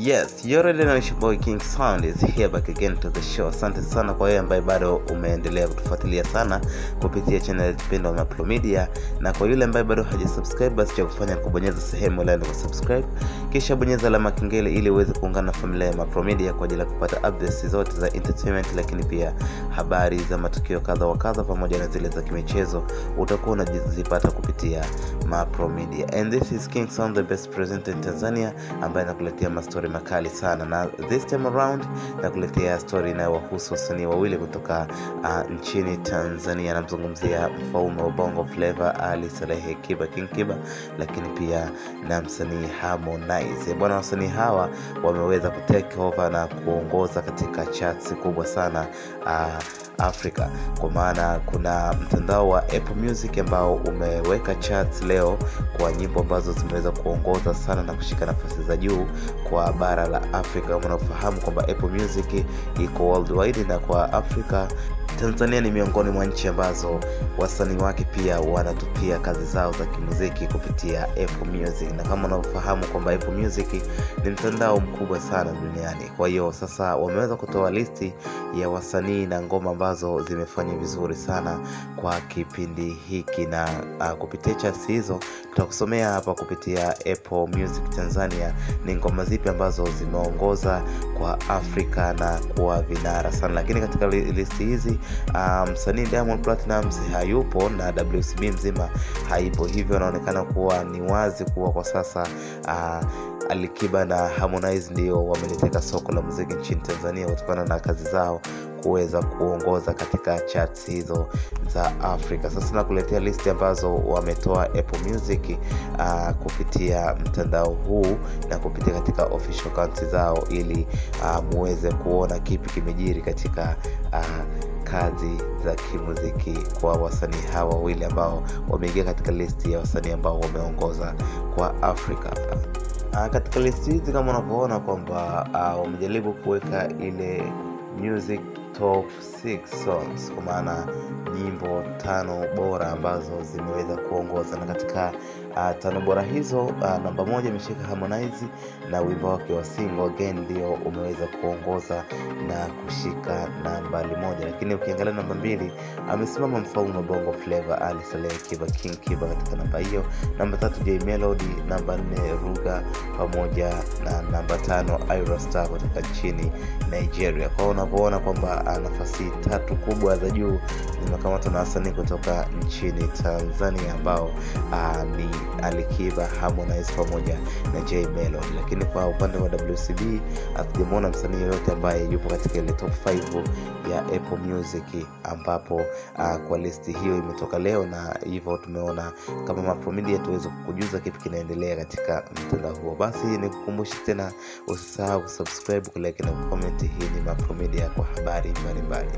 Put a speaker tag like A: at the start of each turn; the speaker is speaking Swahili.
A: Yes, you're really nice boy King Sound is here back again to the show. Asante sana kwa wewe ambaye bado umeendelea kutufuatilia sana kupitia channel Kipendo Mapro Media, na kwa yule ambaye bado hajasubscribe, basi cha kufanya kubonyeza sehemu iliyoandikwa subscribe, kisha bonyeza alama kengele ili uweze kuungana na familia ya Mapro Media kwa ajili ya kupata updates zote za entertainment, lakini pia habari za matukio kadha wa kadha pamoja na zile za kimichezo utakuwa unazipata kupitia Mapro Media. And this is King Sound, the best presenter in Tanzania ambaye nakuletea mastori makali sana, na this time around nakuletea story inayowahusu wasanii wawili kutoka uh, nchini Tanzania. Namzungumzia mfaume wa Bongo Flava Ali Salehe Kiba King Kiba, lakini pia na msanii Harmonize. Bwana, wasanii hawa wameweza kutake over na kuongoza katika charts kubwa sana uh, Afrika kwa maana kuna mtandao wa Apple Music ambao umeweka charts leo kwa nyimbo ambazo zimeweza kuongoza sana na kushika nafasi za juu kwa bara la Afrika. Unafahamu kwamba Apple Music iko worldwide na kwa Afrika Tanzania ni miongoni mwa nchi ambazo wasanii wake pia wanatupia kazi zao za kimuziki kupitia Apple Music, na kama unavyofahamu kwamba Apple Music ni mtandao mkubwa sana duniani. Kwa hiyo sasa wameweza kutoa listi ya wasanii na ngoma ambazo zimefanya vizuri sana kwa kipindi hiki, na uh, kupitia chasi hizo tutakusomea hapa kupitia Apple Music Tanzania ni ngoma zipi ambazo zimeongoza kwa Afrika na kuwa vinara sana, lakini katika listi hizi msanii um, Diamond hayupo na WCB mzima haipo, hivyo anaonekana kuwa ni wazi kuwa kwa sasa uh, Alikiba na Harmonize ndio wameliteka soko la muziki nchini Tanzania kutokana na kazi zao kuweza kuongoza katika charts hizo za Afrika. Sasa nakuletea listi ambazo wametoa Apple Music uh, kupitia mtandao huu na kupitia katika official accounts zao ili uh, muweze kuona kipi kimejiri katika uh, kazi za kimuziki kwa wasanii hawa wawili ambao wameingia katika listi ya wasanii ambao wameongoza kwa Afrika. Uh, katika listi hizi kama unavyoona kwamba uh, wamejaribu kuweka ile music top 6 songs kwa maana nyimbo tano bora ambazo zimeweza kuongoza. Na katika uh, tano bora hizo uh, namba moja imeshika Harmonize na wimbo wake wa Single Again ndio umeweza kuongoza na kushika nambari moja, lakini ukiangalia namba mbili amesimama mfalme wa Bongo Flava Ali Kiba King Kiba katika namba hiyo, namba tatu J Melody, namba nne Ruga pamoja na namba tano Star kutoka nchini Nigeria. Kwa unavyoona kwamba nafasi tatu kubwa za juu zimekamatwa na wasanii kutoka nchini Tanzania ambao uh, ni Alikiba, Harmonize pamoja na J Melo, Lakini kwa upande wa WCB hatujamwona msanii yoyote ambaye yupo katika ile top 5 ya Apple Music, ambapo uh, kwa listi hiyo imetoka leo, na hivyo tumeona kama Mapro Media tuweze kukujuza kipi kinaendelea katika mtandao huo. Basi ni nikukumbushe tena, usisahau kusubscribe, kulike na kucomment. Hii ni Mapro kwa habari mbalimbali.